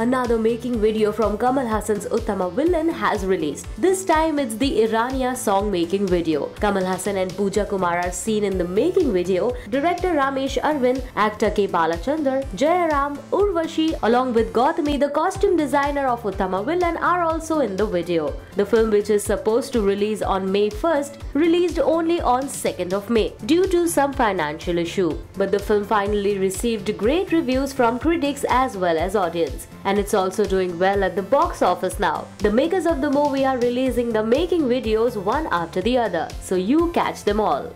another making video from Kamal Haasan's Uttama Villain has released. This time it's the Iraniyan song making video. Kamal Haasan and Pooja Kumar are seen in the making video. Director Ramesh Aravind, actor K. Balachandar, Jayaram, Urvashi, along with Gautami, the costume designer of Uttama Villain, are also in the video. The film, which is supposed to release on May 1st, released only on 2nd of May due to some financial issue. But the film finally received great reviews from critics as well as audience. And it's also doing well at the box office now. The makers of the movie are releasing the making videos one after the other, so you catch them all.